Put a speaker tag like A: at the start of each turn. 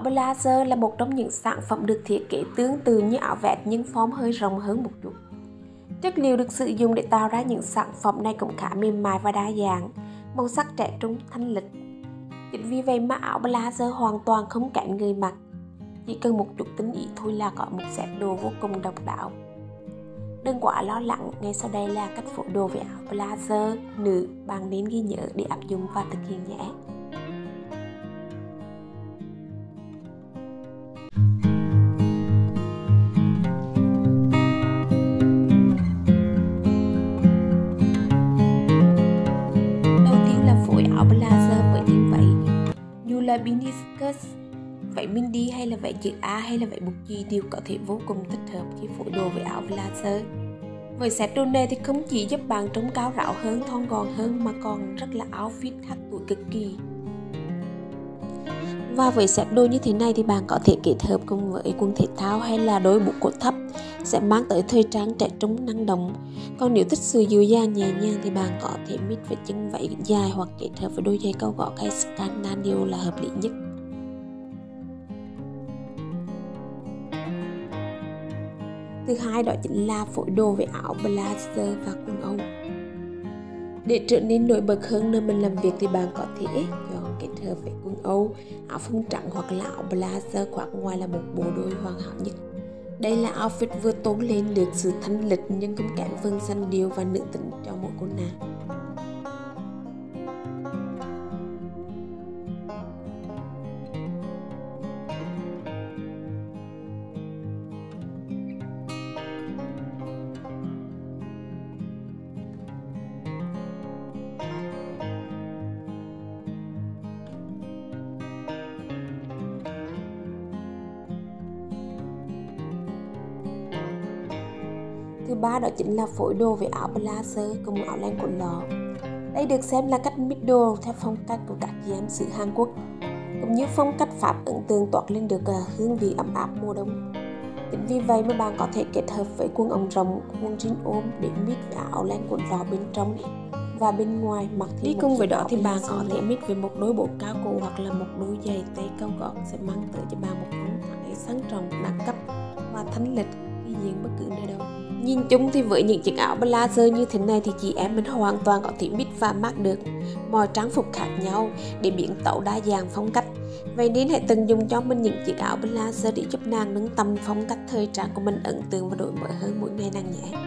A: blazer là một trong những sản phẩm được thiết kế tương tự như áo vest nhưng form hơi rộng hơn một chút. Chất liệu được sử dụng để tạo ra những sản phẩm này cũng khá mềm mại và đa dạng, màu sắc trẻ trung, thanh lịch. Chính vì vậy mà áo blazer hoàn toàn không cản người mặc. Chỉ cần một chút tinh ý thôi là có một set đồ vô cùng độc đáo. Đừng quá lo lắng, ngay sau đây là cách phối đồ với áo blazer nữ bạn nên ghi nhớ để áp dụng và thực hiện nhé. Là Biniscus Vậy Mindy hay là vậy chữ A hay là vậy bục chi đều có thể vô cùng thích hợp khi phối đồ với áo blazer. Với set đồ này thì không chỉ giúp bạn trông cao ráo hơn, thon gọn hơn mà còn rất là outfit khác tuổi cực kỳ. Và với set đồ như thế này thì bạn có thể kết hợp cùng với quần thể thao hay là đôi bộ cột thấp, sẽ mang tới thời trang trẻ trung năng động. Còn nếu thích sự dịu dàng, nhẹ nhàng thì bạn có thể mix với chân váy dài hoặc kết hợp với đôi giày cao gót hay Scandinavia là hợp lý nhất. Thứ hai đó chính là phối đồ với áo blazer và quần âu. Để trở nên nổi bật hơn nơi mình làm việc thì bạn có thể chọn kết hợp với quần âu, áo phông trắng hoặc là áo blazer khoác ngoài là một bộ đôi hoàn hảo nhất. Đây là outfit vừa tốn lên được sự thanh lịch nhưng cũng kém phần xanh điệu và nữ tính cho mỗi cô nàng. Thứ ba đó chính là phối đồ với áo blazer cùng áo len của lò. Đây được xem là cách đồ theo phong cách của các em xứ Hàn Quốc, cũng như phong cách Pháp ấn tượng toát lên được à, hương vị ấm áp mùa đông. Chính vì vậy mà bạn có thể kết hợp với quần ống rộng, quần jean ôm để mix với áo len của lò bên trong và bên ngoài mặc đi cùng với đó thì bạn có thể mix với một đôi bộ cao cổ hoặc là một đôi giày tay cao gót sẽ mang tới cho bạn một phong thái sang trọng đẳng cấp và thanh lịch khi diện bất cứ nơi đâu Nhìn chung thì với những chiếc áo blazer như thế này thì chị em mình hoàn toàn có thể mix và mát được mọi trang phục khác nhau, để biến tấu đa dạng phong cách. Vậy nên hãy tận dụng cho mình những chiếc áo blazer để giúp nàng nâng tầm phong cách thời trang của mình ấn tượng và đổi mới hơn mỗi ngày nàng nhé.